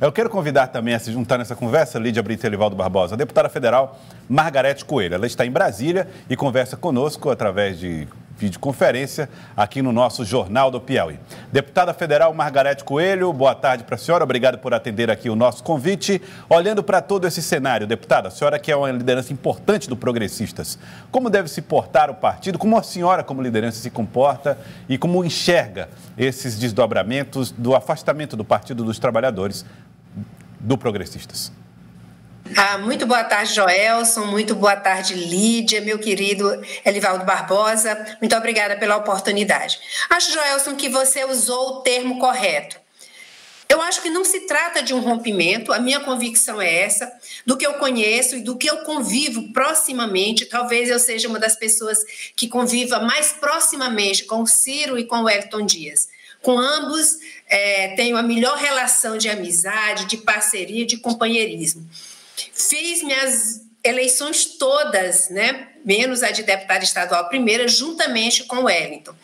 Eu quero convidar também a se juntar nessa conversa Lídia Brito Elivaldo Barbosa, a deputada federal Margarete Coelho. Ela está em Brasília e conversa conosco através de videoconferência aqui no nosso Jornal do Piauí. Deputada Federal Margarete Coelho, boa tarde para a senhora, obrigado por atender aqui o nosso convite. Olhando para todo esse cenário, deputada, a senhora que é uma liderança importante do Progressistas, como deve se portar o partido, como a senhora como liderança se comporta e como enxerga esses desdobramentos do afastamento do Partido dos Trabalhadores do Progressistas? Ah, muito boa tarde, Joelson. Muito boa tarde, Lídia, meu querido Elivaldo Barbosa. Muito obrigada pela oportunidade. Acho, Joelson, que você usou o termo correto. Eu acho que não se trata de um rompimento, a minha convicção é essa, do que eu conheço e do que eu convivo proximamente. Talvez eu seja uma das pessoas que conviva mais proximamente com o Ciro e com o Elton Dias. Com ambos, é, tenho a melhor relação de amizade, de parceria, de companheirismo. Fiz minhas eleições todas, né, menos a de deputada estadual primeira, juntamente com o Wellington,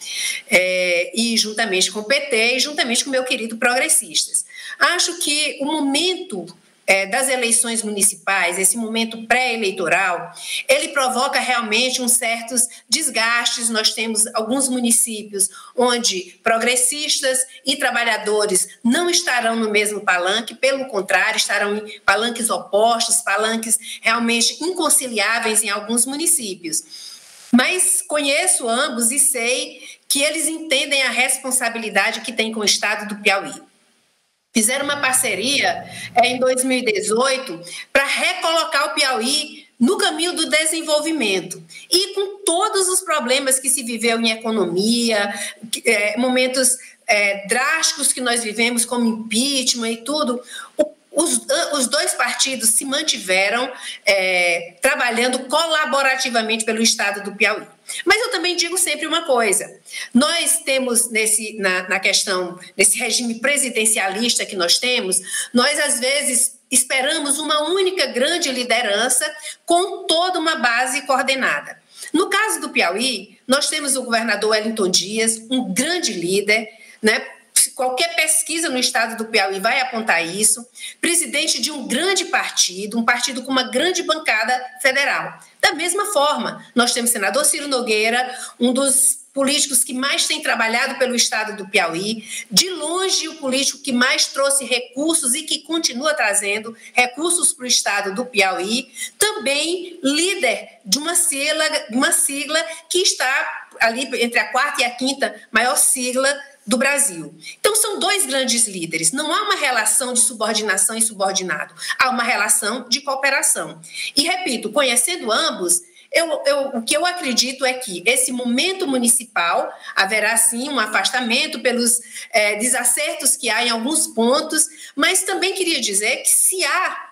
é, e juntamente com o PT, e juntamente com o meu querido Progressistas. Acho que o momento é, das eleições municipais, esse momento pré-eleitoral, ele provoca realmente uns certos desgastes. Nós temos alguns municípios onde progressistas e trabalhadores não estarão no mesmo palanque, pelo contrário, estarão em palanques opostos, palanques realmente inconciliáveis em alguns municípios. Mas conheço ambos e sei que eles entendem a responsabilidade que tem com o Estado do Piauí fizeram uma parceria é, em 2018 para recolocar o Piauí no caminho do desenvolvimento. E com todos os problemas que se viveu em economia, é, momentos é, drásticos que nós vivemos, como impeachment e tudo, o os, os dois partidos se mantiveram é, trabalhando colaborativamente pelo Estado do Piauí. Mas eu também digo sempre uma coisa: nós temos nesse, na, na questão, nesse regime presidencialista que nós temos, nós às vezes esperamos uma única grande liderança com toda uma base coordenada. No caso do Piauí, nós temos o governador Wellington Dias, um grande líder, né, qualquer pesquisa no estado do Piauí vai apontar isso, presidente de um grande partido, um partido com uma grande bancada federal. Da mesma forma, nós temos senador Ciro Nogueira, um dos políticos que mais tem trabalhado pelo estado do Piauí, de longe o político que mais trouxe recursos e que continua trazendo recursos para o estado do Piauí, também líder de uma sigla, uma sigla que está ali entre a quarta e a quinta maior sigla do Brasil. Então, são dois grandes líderes. Não há uma relação de subordinação e subordinado, há uma relação de cooperação. E, repito, conhecendo ambos, eu, eu, o que eu acredito é que esse momento municipal haverá sim um afastamento pelos é, desacertos que há em alguns pontos, mas também queria dizer que se há,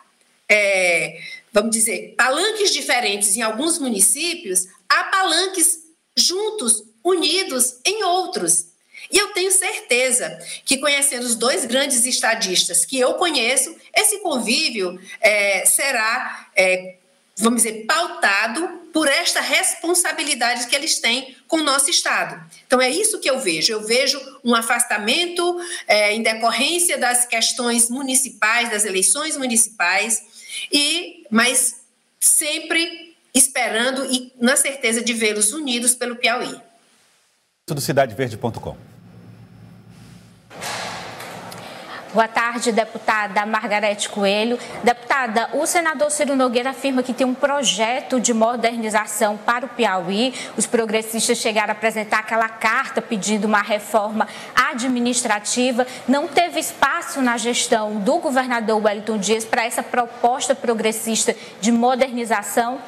é, vamos dizer, palanques diferentes em alguns municípios, há palanques juntos, unidos em outros. E eu tenho certeza que, conhecendo os dois grandes estadistas que eu conheço, esse convívio é, será, é, vamos dizer, pautado por esta responsabilidade que eles têm com o nosso Estado. Então, é isso que eu vejo. Eu vejo um afastamento é, em decorrência das questões municipais, das eleições municipais, e mas sempre esperando e na certeza de vê-los unidos pelo Piauí. Do cidadeverde.com. Boa tarde, deputada Margarete Coelho. Deputada, o senador Ciro Nogueira afirma que tem um projeto de modernização para o Piauí. Os progressistas chegaram a apresentar aquela carta pedindo uma reforma administrativa. Não teve espaço na gestão do governador Wellington Dias para essa proposta progressista de modernização?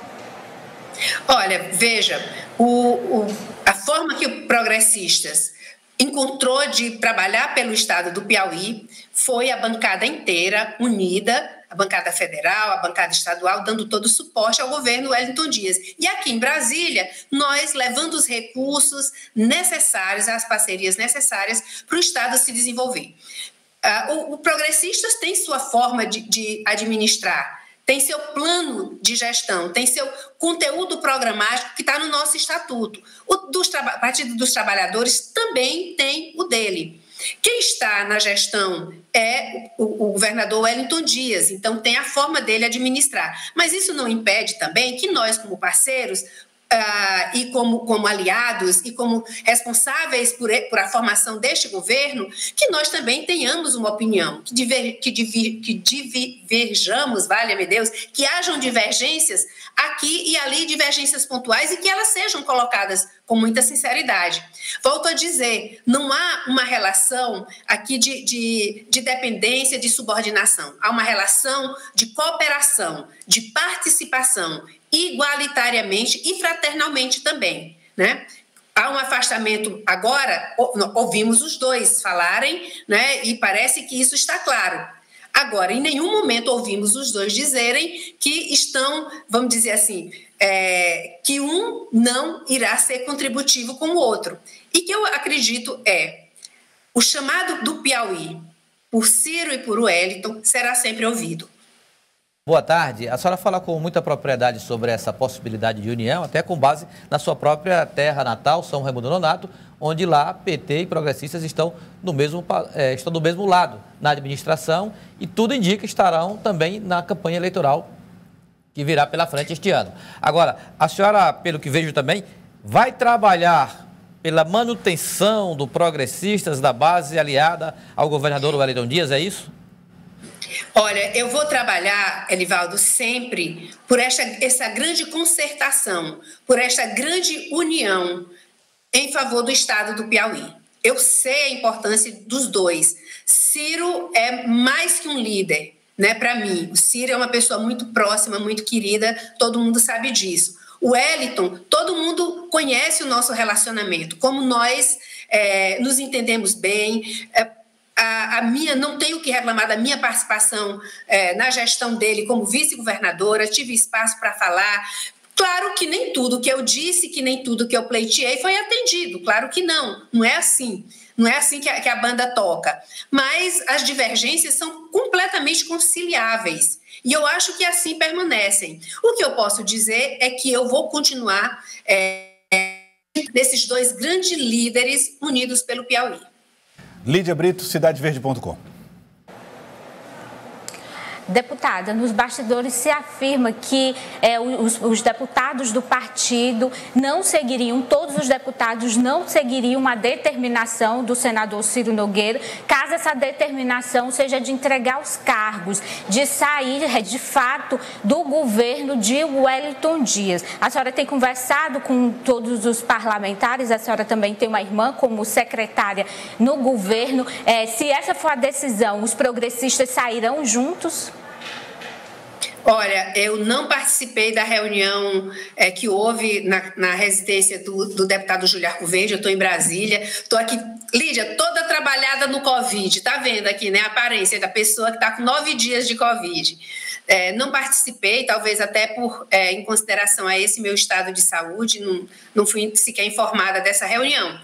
Olha, veja, o, o, a forma que progressistas encontrou de trabalhar pelo estado do Piauí foi a bancada inteira unida, a bancada federal, a bancada estadual, dando todo o suporte ao governo Wellington Dias. E aqui em Brasília, nós levando os recursos necessários, as parcerias necessárias para o estado se desenvolver. Uh, o, o Progressistas tem sua forma de, de administrar tem seu plano de gestão, tem seu conteúdo programático que está no nosso estatuto. O dos Partido dos Trabalhadores também tem o dele. Quem está na gestão é o, o, governador Wellington Dias, então tem a forma dele administrar. Mas isso não impede também que nós, como parceiros, Uh, e como, como aliados e como responsáveis por, por a formação deste governo, que nós também tenhamos uma opinião, que, diver, que, diver, que diverjamos, vale-me Deus, que hajam divergências aqui e ali, divergências pontuais, e que elas sejam colocadas com muita sinceridade. Volto a dizer, não há uma relação aqui de, de, de dependência, de subordinação. Há uma relação de cooperação, de participação igualitariamente e fraternalmente também, né? Há um afastamento agora, ouvimos os dois falarem, né? E parece que isso está claro. Agora, em nenhum momento ouvimos os dois dizerem que estão, vamos dizer assim, é, que um não irá ser contributivo com o outro. E que eu acredito é o chamado do Piauí por Ciro e por Wellington será sempre ouvido. Boa tarde. A senhora fala com muita propriedade sobre essa possibilidade de união, até com base na sua própria terra natal, São Raimundo Nonato, onde lá PT e progressistas estão, no mesmo, é, estão do mesmo lado na administração e tudo indica que estarão também na campanha eleitoral que virá pela frente este ano. Agora, a senhora, pelo que vejo também, vai trabalhar pela manutenção do progressistas da base aliada ao governador Wellington Dias, é isso? Olha, eu vou trabalhar, Elivaldo, sempre por esta, essa grande concertação, por esta grande união em favor do Estado do Piauí. Eu sei a importância dos dois. Ciro é mais que um líder, né? Para mim, o Ciro é uma pessoa muito próxima, muito querida, todo mundo sabe disso. O Wellington, todo mundo conhece o nosso relacionamento, como nós é, nos entendemos bem. É, a, a, minha, não tenho que reclamar da minha participação é, na gestão dele como vice-governadora, tive espaço para falar. Claro que nem tudo que eu disse, que nem tudo que eu pleiteei foi atendido, claro que não, não é assim. Não é assim que a, que a banda toca. Mas as divergências são completamente conciliáveis. E eu acho que assim permanecem. O que eu posso dizer é que eu vou continuar é, desses dois grandes líderes unidos pelo Piauí. Lídia Brito, cidadeverde.com. Deputada, nos bastidores se afirma que é, os, os, deputados do partido não seguiriam, todos os deputados não seguiriam a determinação do senador Ciro Nogueira, caso essa determinação seja de entregar os cargos, de sair é, de fato do governo de Wellington Dias. A senhora tem conversado com todos os parlamentares, a senhora também tem uma irmã como secretária no governo. É, se essa for a decisão, os progressistas sairão juntos? Olha, eu não participei da reunião é, que houve na, na residência do, do, deputado Júlio Arco Verde, eu estou em Brasília, estou aqui, Lídia, toda trabalhada no Covid, tá vendo aqui, né, a aparência da pessoa que está com nove dias de Covid. É, não participei, talvez até por é, em consideração a esse meu estado de saúde, não, não fui sequer informada dessa reunião.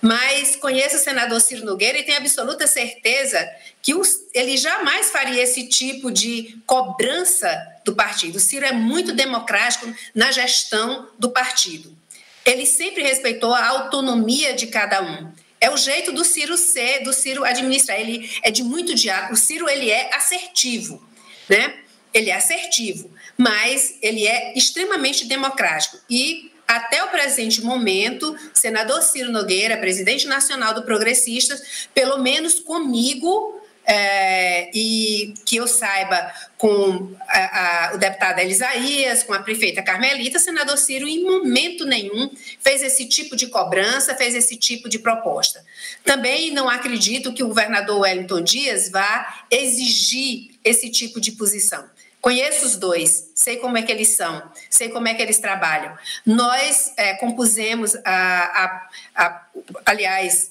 Mas conheço o senador Ciro Nogueira e tenho absoluta certeza que os, ele jamais faria esse tipo de cobrança do partido. O Ciro é muito democrático na gestão do partido. Ele sempre respeitou a autonomia de cada um. É o jeito do Ciro ser, do Ciro administrar. Ele é de muito diálogo. O Ciro ele é assertivo, né? Ele é assertivo, mas ele é extremamente democrático. E até o presente momento, senador Ciro Nogueira, presidente nacional do Progressistas, pelo menos comigo, é, e que eu saiba, com a, a, o deputado Elisaías, com a prefeita Carmelita, senador Ciro, em momento nenhum, fez esse tipo de cobrança, fez esse tipo de proposta. Também não acredito que o governador Wellington Dias vá exigir esse tipo de posição. Conheço os dois, sei como é que eles são, sei como é que eles trabalham. Nós é, compusemos, a, a, a, aliás,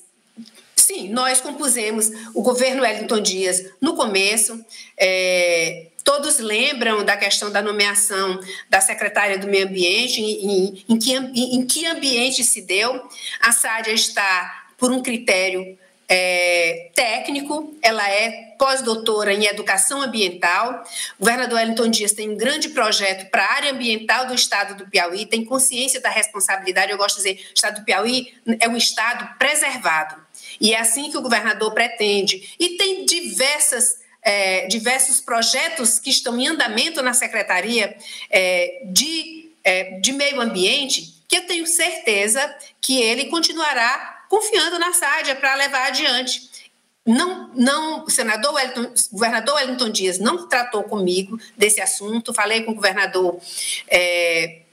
sim, nós compusemos o governo Wellington Dias no começo. É, todos lembram da questão da nomeação da secretária do Meio Ambiente, em, em, em, que, em que ambiente se deu. A Sádia está por um critério é, técnico, ela é pós-doutora em educação ambiental. O governador Wellington Dias tem um grande projeto para a área ambiental do estado do Piauí, tem consciência da responsabilidade. Eu gosto de dizer: o estado do Piauí é um estado preservado. E é assim que o governador pretende. E tem diversas. É, diversos projetos que estão em andamento na Secretaria é, de, é, de Meio Ambiente, que eu tenho certeza que ele continuará confiando na Sádia para levar adiante. Não, não, senador Wellington, governador Wellington Dias não tratou comigo desse assunto. Falei com o governador é,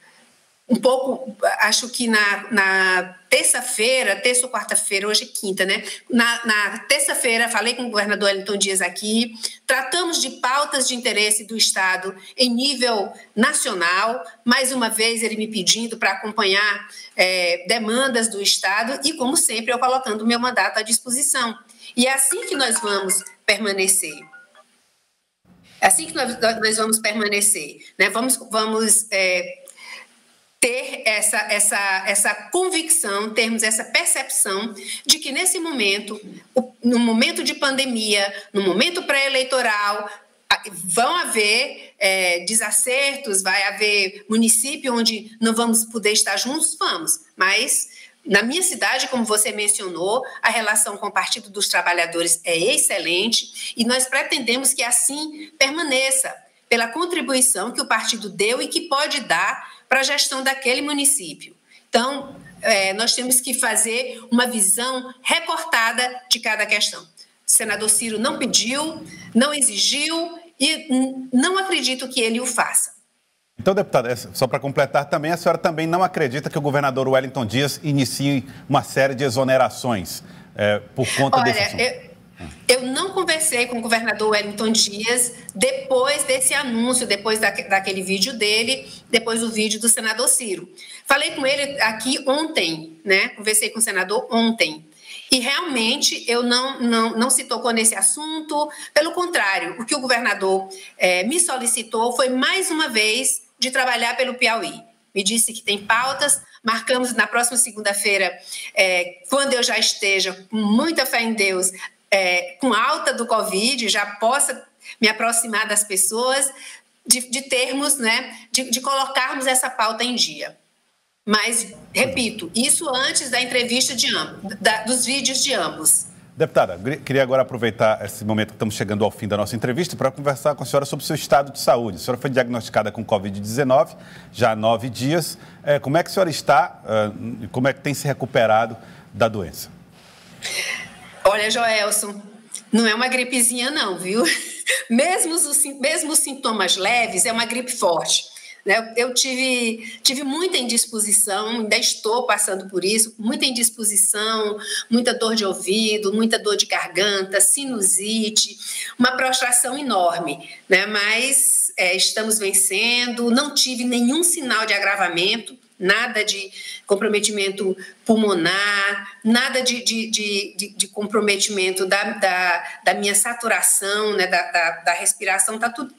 um pouco, acho que na, na terça-feira, terça ou quarta-feira, hoje é quinta, né? Na, na terça-feira, falei com o governador Wellington Dias aqui, tratamos de pautas de interesse do Estado em nível nacional, mais uma vez ele me pedindo para acompanhar é, demandas do Estado e, como sempre, eu colocando o meu mandato à disposição. E é assim que nós vamos permanecer. É assim que nós, nós vamos permanecer. Né? Vamos, vamos é, ter essa, essa, essa convicção, termos essa percepção de que nesse momento, no momento de pandemia, no momento pré-eleitoral, vão haver é, desacertos, vai haver município onde não vamos poder estar juntos, vamos, mas na minha cidade, como você mencionou, a relação com o Partido dos Trabalhadores é excelente e nós pretendemos que assim permaneça, pela contribuição que o partido deu e que pode dar para a gestão daquele município. Então, é, nós temos que fazer uma visão recortada de cada questão. O senador Ciro não pediu, não exigiu e não acredito que ele o faça. Então, deputada, só para completar também, a senhora também não acredita que o governador Wellington Dias inicie uma série de exonerações é, por conta Olha, desse assunto? Eu eu não conversei com o governador Wellington Dias depois desse anúncio, depois da, daquele vídeo dele, depois do vídeo do senador Ciro. Falei com ele aqui ontem, né? Conversei com o senador ontem. E realmente eu não, não, não se tocou nesse assunto. Pelo contrário, o que o governador é, me solicitou foi mais uma vez de trabalhar pelo Piauí. Me disse que tem pautas, marcamos na próxima segunda-feira, é, quando eu já esteja com muita fé em Deus, é, com alta do Covid, já possa me aproximar das pessoas, de, de termos, né, de, de colocarmos essa pauta em dia. Mas, repito, isso antes da entrevista de ambos, da, dos vídeos de ambos. Deputada, queria agora aproveitar esse momento que estamos chegando ao fim da nossa entrevista para conversar com a senhora sobre o seu estado de saúde. A senhora foi diagnosticada com Covid-19 já há nove dias. É, como é que a senhora está? Como é que tem se recuperado da doença? Olha, Joelson, não é uma gripezinha não, viu? Mesmo os, mesmo os sintomas leves, é uma gripe forte. Né? Eu tive, tive muita indisposição, ainda estou passando por isso, muita indisposição, muita dor de ouvido, muita dor de garganta, sinusite, uma prostração enorme, né? mas é, estamos vencendo, não tive nenhum sinal de agravamento, nada de comprometimento pulmonar, nada de, de, de, de comprometimento da, da, da, minha saturação, né, da, da, da respiração, está tudo,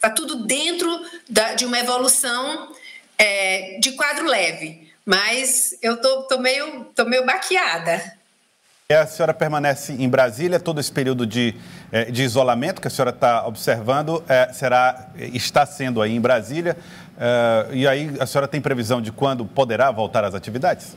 tá tudo dentro da, de uma evolução é, de quadro leve. Mas eu tô, tô, meio, tô meio baqueada. A senhora permanece em Brasília todo esse período de, eh, de isolamento que a senhora está observando é, será está sendo aí em Brasília. É, e aí a senhora tem previsão de quando poderá voltar às atividades?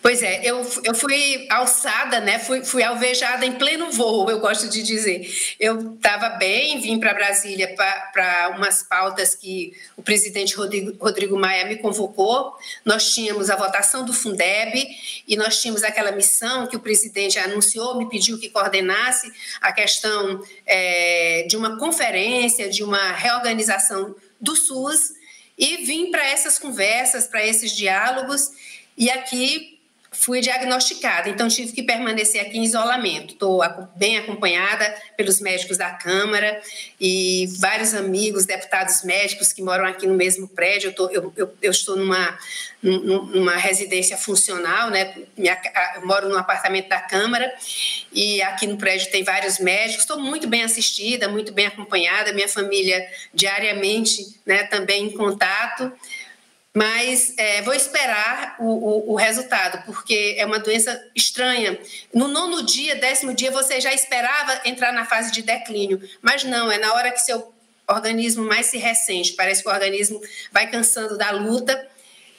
Pois é, eu, eu fui alçada, né? Fui, fui alvejada em pleno voo, eu gosto de dizer. Eu estava bem, vim para Brasília para umas pautas que o presidente Rodrigo, Rodrigo Maia me convocou. Nós tínhamos a votação do Fundeb e nós tínhamos aquela missão que o presidente anunciou, me pediu que coordenasse a questão é, de uma conferência, de uma reorganização do SUS. E vim para essas conversas, para esses diálogos e aqui fui diagnosticada, então tive que permanecer aqui em isolamento. Estou bem acompanhada pelos médicos da Câmara e vários amigos, deputados médicos que moram aqui no mesmo prédio. Eu, tô, eu, eu, eu estou numa, numa residência funcional, né? Minha, moro no apartamento da Câmara e aqui no prédio tem vários médicos. Estou muito bem assistida, muito bem acompanhada. Minha família diariamente, né? Também em contato mas é, vou esperar o, o, o, resultado, porque é uma doença estranha. No nono dia, décimo dia, você já esperava entrar na fase de declínio, mas não, é na hora que seu organismo mais se ressente, parece que o organismo vai cansando da luta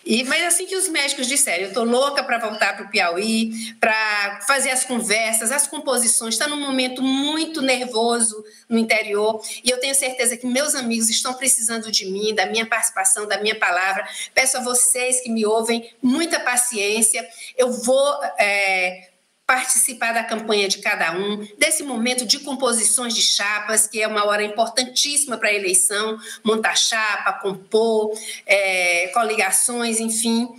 e, mas assim que os médicos disseram, eu estou louca para voltar para o Piauí, para fazer as conversas, as composições. Está num momento muito nervoso no interior e eu tenho certeza que meus amigos estão precisando de mim, da minha participação, da minha palavra. Peço a vocês que me ouvem muita paciência. Eu vou é, participar da campanha de cada um, desse momento de composições de chapas, que é uma hora importantíssima para a eleição, montar chapa, compor, é, coligações, enfim,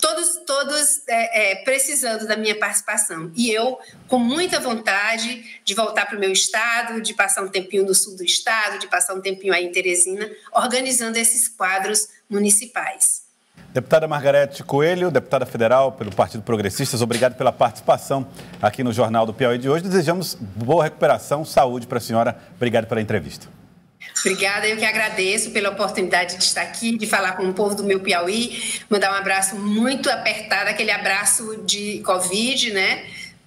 todos, todos é, é, precisando da minha participação. E eu, com muita vontade de voltar para o meu estado, de passar um tempinho no sul do estado, de passar um tempinho aí em Teresina, organizando esses quadros municipais. Deputada Margarete Coelho, deputada federal pelo Partido Progressistas, obrigado pela participação aqui no Jornal do Piauí de hoje. Desejamos boa recuperação, saúde para a senhora. Obrigado pela entrevista. Obrigada, eu que agradeço pela oportunidade de estar aqui, de falar com o povo do meu Piauí, mandar um abraço muito apertado, aquele abraço de Covid, né?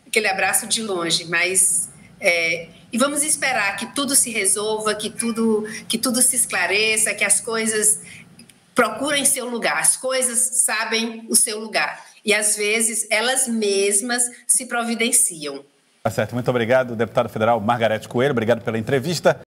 Aquele abraço de longe, mas é, e vamos esperar que tudo se resolva, que tudo, que tudo se esclareça, que as coisas procurem seu lugar, as coisas sabem o seu lugar. E às vezes elas mesmas se providenciam. Tá certo, muito obrigado, deputada federal Margarete Coelho, obrigado pela entrevista.